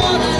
more than